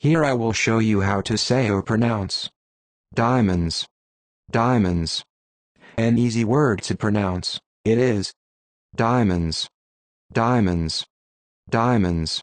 Here I will show you how to say or pronounce diamonds. Diamonds. An easy word to pronounce. It is diamonds. Diamonds. Diamonds.